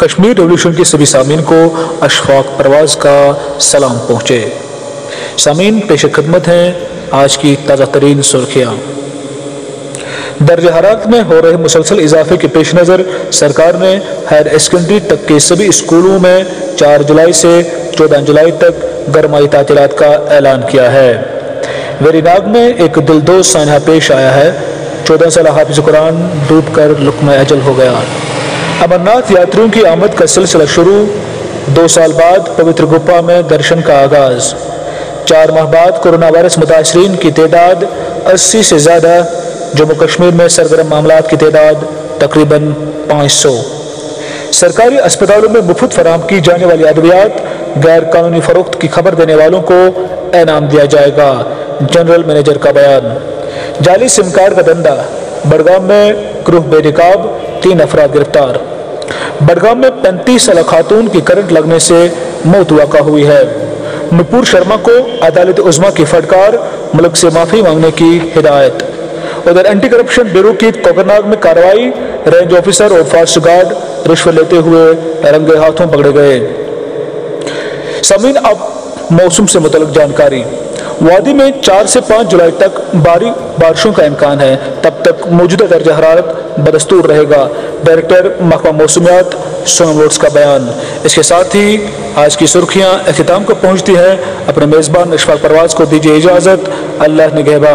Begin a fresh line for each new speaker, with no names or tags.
Kashmir revolution के सभी सामीन को अशफाक परवाज का सलाम पहुँचे। सामीन पेश खदमत हैं आज की ताज़ा तरीन सुर्खियाँ। दर्ज हरारत में हो रहे मुसलसल इजाफे के पेश नज़र सरकार ने हायर सेकेंडरी तक के सभी स्कूलों में चार जुलाई से चौदह जुलाई तक गरमाई तातीलत का ऐलान किया है। वेरीनाग में एक दिलदोज सानहा पेश आया है। चौदह साल हाफिज कुरान डूब कर लुकम अजल हो गया। अमरनाथ यात्रियों की आमद का सिलसिला शुरू दो साल बाद पवित्र गुफा में दर्शन का आगाज़। चार माह बाद कोरोना वायरस मुतासरीन की तादाद अस्सी से ज़्यादा, जम्मू कश्मीर में सरगर्म मामला की तादाद तकरीबन पाँच सौ। सरकारी अस्पतालों में मुफ़्त फराम की जाने वाली अद्वियात गैर कानूनी फरोख्त की खबर देने वालों को इनाम दिया जाएगा। जनरल मैनेजर का बयान। जाली सिम कार्ड का धंधा। बड़गाम में ग्रुप बेनिकाब तीन अफराद गिरफ़्तार। बड़गाम में पैंतीस साल खातून की करंट लगने से मौत वाक़ा हुई है। नुपुर शर्मा को अदालत उजमा की फटकार, मुल्क से माफ़ी मांगने की हिदायत। उधर एंटी करप्शन ब्यूरो की कोकरनाग में कार्रवाई, रेंज ऑफिसर और फॉरेस्ट गार्ड रिश्वत लेते हुए रंगे हाथों पकड़े गए। समीन अब मौसम से मुतल जानकारी। वादी में चार से पाँच जुलाई तक भारी बारिशों का इम्कान है। तब तक मौजूदा दर्ज हरारत बदस्तूर रहेगा। डायरेक्टर महकमा मौसमियात, सोनम रोड्स का बयान। इसके साथ ही आज की सुर्खियाँ अख्ताम को पहुँचती हैं। अपने मेज़बान इशफाक परवाज को दीजिए इजाज़त। अल्लाह ने गहबा